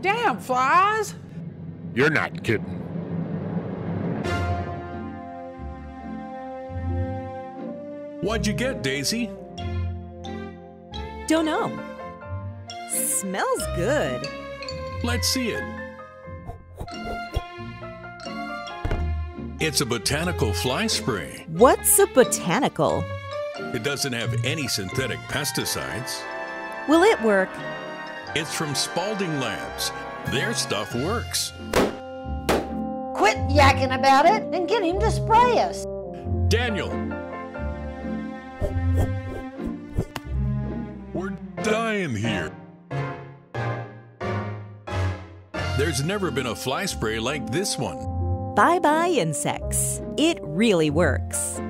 Damn flies! You're not kidding. What'd you get, Daisy? Don't know. Smells good. Let's see it. It's a botanical fly spray. What's a botanical? It doesn't have any synthetic pesticides. Will it work? It's from Spalding Labs. Their stuff works. Quit yakking about it and get him to spray us. Daniel! We're dying here. There's never been a fly spray like this one. Bye bye insects. It really works.